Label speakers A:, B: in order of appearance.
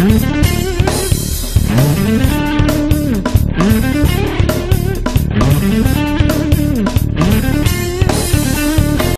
A: Mm-hmm.